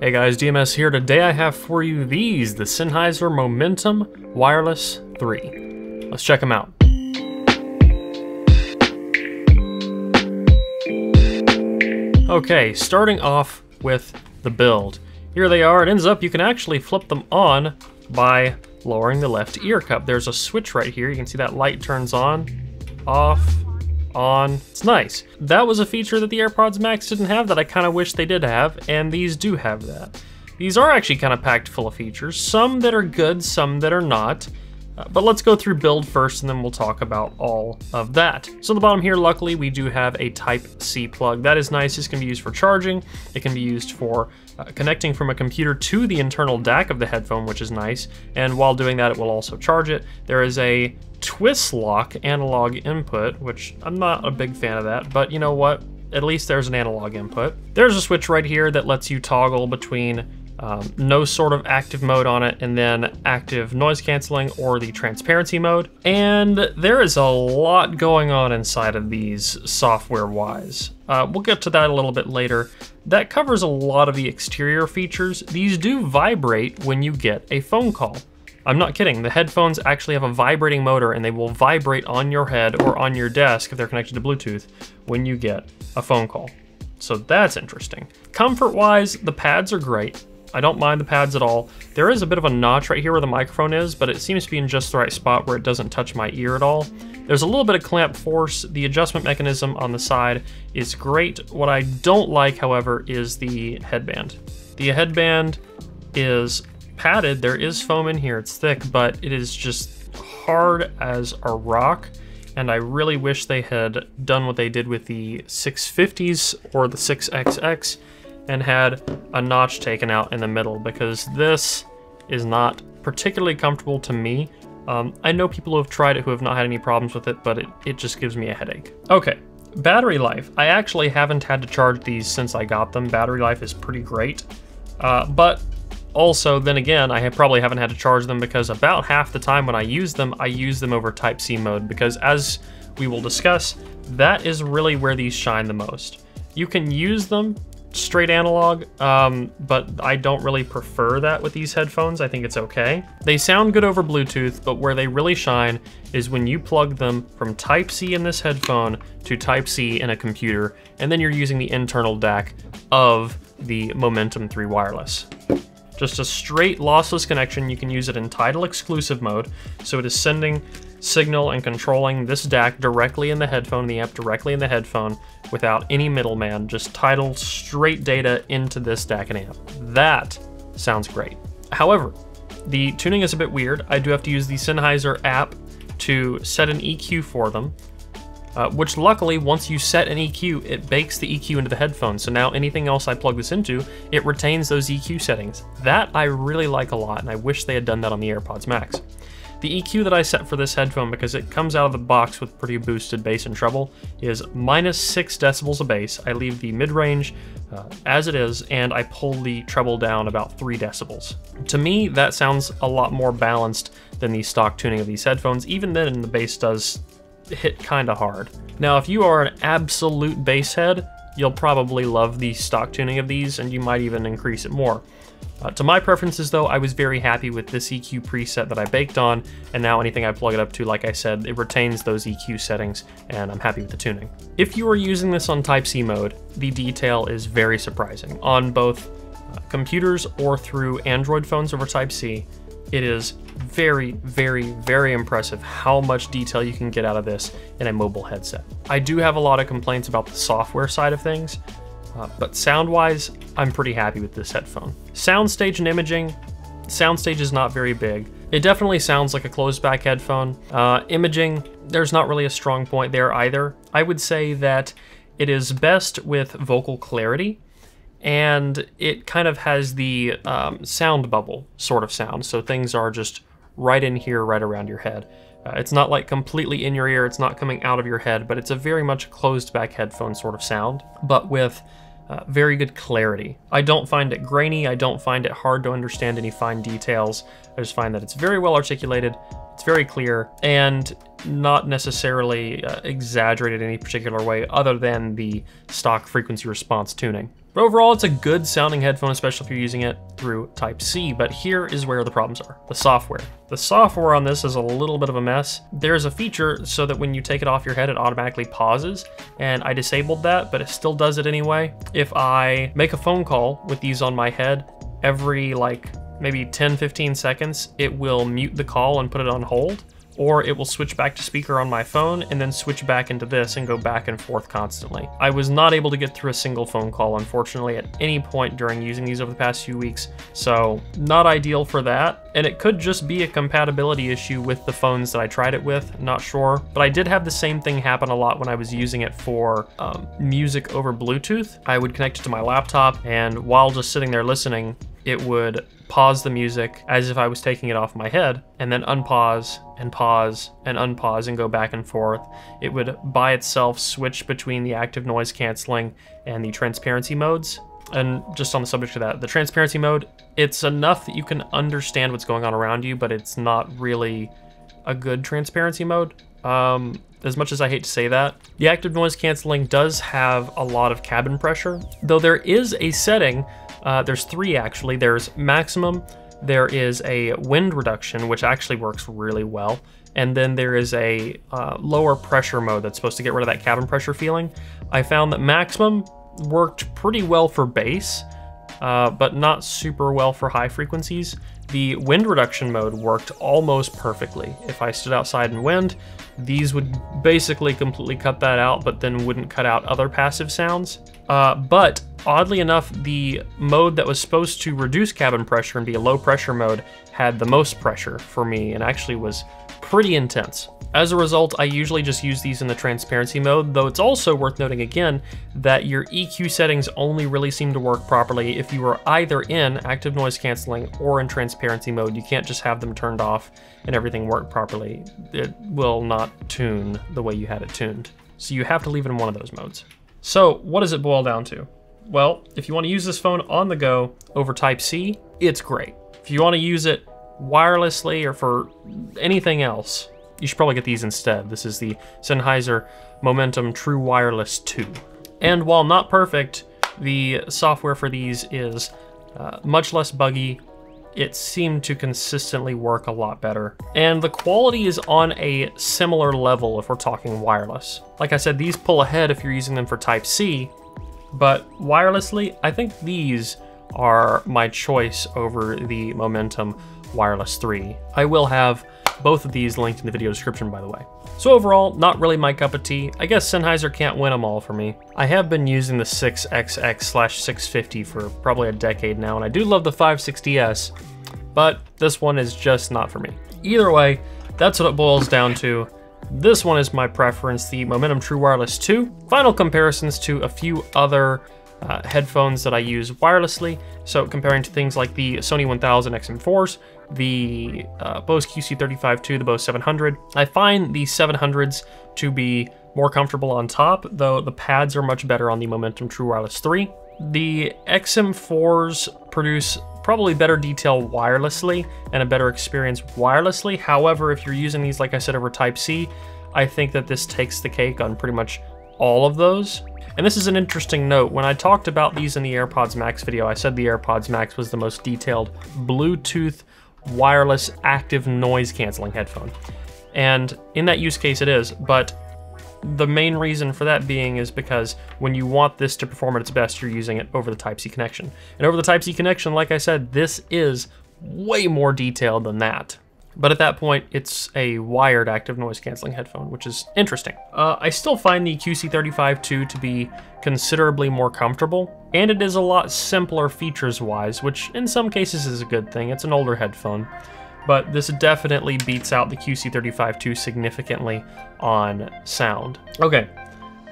Hey guys, DMS here. Today I have for you these, the Sennheiser Momentum Wireless 3. Let's check them out. Okay, starting off with the build. Here they are. It ends up you can actually flip them on by lowering the left ear cup. There's a switch right here. You can see that light turns on, off, on. It's nice. That was a feature that the AirPods Max didn't have that I kind of wish they did have, and these do have that. These are actually kind of packed full of features, some that are good, some that are not. Uh, but let's go through build first and then we'll talk about all of that. So on the bottom here, luckily we do have a Type-C plug. That is nice, this can be used for charging, it can be used for uh, connecting from a computer to the internal DAC of the headphone, which is nice, and while doing that it will also charge it. There is a Twistlock analog input, which I'm not a big fan of that, but you know what? At least there's an analog input. There's a switch right here that lets you toggle between um, no sort of active mode on it, and then active noise canceling or the transparency mode. And there is a lot going on inside of these software-wise. Uh, we'll get to that a little bit later. That covers a lot of the exterior features. These do vibrate when you get a phone call. I'm not kidding, the headphones actually have a vibrating motor and they will vibrate on your head or on your desk if they're connected to Bluetooth when you get a phone call. So that's interesting. Comfort-wise, the pads are great. I don't mind the pads at all. There is a bit of a notch right here where the microphone is, but it seems to be in just the right spot where it doesn't touch my ear at all. There's a little bit of clamp force. The adjustment mechanism on the side is great. What I don't like, however, is the headband. The headband is padded. There is foam in here. It's thick, but it is just hard as a rock. And I really wish they had done what they did with the 650s or the 6XX and had a notch taken out in the middle because this is not particularly comfortable to me. Um, I know people who have tried it who have not had any problems with it, but it, it just gives me a headache. Okay, battery life. I actually haven't had to charge these since I got them. Battery life is pretty great. Uh, but also, then again, I have probably haven't had to charge them because about half the time when I use them, I use them over Type-C mode because as we will discuss, that is really where these shine the most. You can use them straight analog, um, but I don't really prefer that with these headphones. I think it's okay. They sound good over Bluetooth, but where they really shine is when you plug them from Type-C in this headphone to Type-C in a computer, and then you're using the internal DAC of the Momentum 3 wireless. Just a straight lossless connection, you can use it in Tidal exclusive mode, so it is sending signal and controlling this DAC directly in the headphone, the amp directly in the headphone, without any middleman, just Tidal straight data into this DAC and amp. That sounds great. However, the tuning is a bit weird. I do have to use the Sennheiser app to set an EQ for them, uh, which luckily, once you set an EQ, it bakes the EQ into the headphones. So now anything else I plug this into, it retains those EQ settings. That I really like a lot, and I wish they had done that on the AirPods Max. The EQ that I set for this headphone, because it comes out of the box with pretty boosted bass and treble, is minus 6 decibels of bass. I leave the mid-range uh, as it is, and I pull the treble down about 3 decibels. To me, that sounds a lot more balanced than the stock tuning of these headphones. Even then, the bass does hit kinda hard. Now, if you are an absolute bass head, you'll probably love the stock tuning of these, and you might even increase it more. Uh, to my preferences though, I was very happy with this EQ preset that I baked on, and now anything I plug it up to, like I said, it retains those EQ settings, and I'm happy with the tuning. If you are using this on Type-C mode, the detail is very surprising. On both uh, computers or through Android phones over Type-C, it is very, very, very impressive how much detail you can get out of this in a mobile headset. I do have a lot of complaints about the software side of things, uh, but sound-wise, I'm pretty happy with this headphone. Soundstage and imaging, soundstage is not very big. It definitely sounds like a closed back headphone. Uh, imaging, there's not really a strong point there either. I would say that it is best with vocal clarity, and it kind of has the um, sound bubble sort of sound, so things are just right in here, right around your head. Uh, it's not like completely in your ear, it's not coming out of your head, but it's a very much closed back headphone sort of sound, but with uh, very good clarity. I don't find it grainy, I don't find it hard to understand any fine details. I just find that it's very well articulated, it's very clear, and not necessarily uh, exaggerated in any particular way other than the stock frequency response tuning. But overall, it's a good sounding headphone, especially if you're using it through Type-C, but here is where the problems are, the software. The software on this is a little bit of a mess. There's a feature so that when you take it off your head, it automatically pauses, and I disabled that, but it still does it anyway. If I make a phone call with these on my head, every like maybe 10, 15 seconds, it will mute the call and put it on hold or it will switch back to speaker on my phone and then switch back into this and go back and forth constantly. I was not able to get through a single phone call, unfortunately, at any point during using these over the past few weeks, so not ideal for that. And it could just be a compatibility issue with the phones that I tried it with, not sure. But I did have the same thing happen a lot when I was using it for um, music over Bluetooth. I would connect it to my laptop, and while just sitting there listening, it would pause the music as if I was taking it off my head, and then unpause and pause and unpause and go back and forth. It would by itself switch between the active noise canceling and the transparency modes. And just on the subject of that, the transparency mode, it's enough that you can understand what's going on around you, but it's not really a good transparency mode. Um, as much as I hate to say that. The active noise canceling does have a lot of cabin pressure, though there is a setting uh, there's three actually. There's maximum, there is a wind reduction, which actually works really well, and then there is a uh, lower pressure mode that's supposed to get rid of that cabin pressure feeling. I found that maximum worked pretty well for bass, uh, but not super well for high frequencies. The wind reduction mode worked almost perfectly. If I stood outside in wind, these would basically completely cut that out, but then wouldn't cut out other passive sounds. Uh, but oddly enough, the mode that was supposed to reduce cabin pressure and be a low pressure mode had the most pressure for me and actually was pretty intense. As a result, I usually just use these in the transparency mode, though it's also worth noting again that your EQ settings only really seem to work properly if you are either in active noise canceling or in transparency mode. You can't just have them turned off and everything work properly. It will not tune the way you had it tuned. So you have to leave it in one of those modes. So what does it boil down to? Well, if you want to use this phone on the go over Type-C, it's great. If you want to use it wirelessly or for anything else, you should probably get these instead. This is the Sennheiser Momentum True Wireless 2. And while not perfect, the software for these is uh, much less buggy. It seemed to consistently work a lot better. And the quality is on a similar level if we're talking wireless. Like I said, these pull ahead if you're using them for Type-C, but wirelessly, I think these are my choice over the Momentum Wireless 3. I will have both of these linked in the video description, by the way. So overall, not really my cup of tea. I guess Sennheiser can't win them all for me. I have been using the 6XX/650 for probably a decade now, and I do love the 560S, but this one is just not for me. Either way, that's what it boils down to. This one is my preference, the Momentum True Wireless 2. Final comparisons to a few other uh, headphones that I use wirelessly. So comparing to things like the Sony 1000 XM4s, the uh, Bose QC35-2, the Bose 700, I find the 700s to be more comfortable on top, though the pads are much better on the Momentum True Wireless 3. The XM4s produce probably better detail wirelessly and a better experience wirelessly. However, if you're using these, like I said, over Type-C, I think that this takes the cake on pretty much all of those. And this is an interesting note. When I talked about these in the AirPods Max video, I said the AirPods Max was the most detailed Bluetooth wireless active noise canceling headphone. And in that use case it is, but the main reason for that being is because when you want this to perform at its best, you're using it over the Type-C connection. And over the Type-C connection, like I said, this is way more detailed than that. But at that point, it's a wired active noise canceling headphone, which is interesting. Uh, I still find the QC35-2 to be considerably more comfortable, and it is a lot simpler features-wise, which in some cases is a good thing. It's an older headphone. But this definitely beats out the QC35-2 significantly on sound. Okay,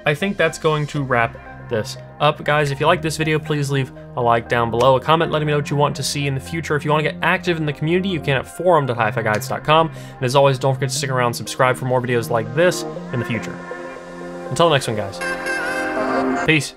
I think that's going to wrap this up. Guys, if you like this video, please leave a like down below, a comment letting me know what you want to see in the future. If you want to get active in the community, you can at forum.hifiguides.com. And as always, don't forget to stick around and subscribe for more videos like this in the future. Until the next one, guys. Peace.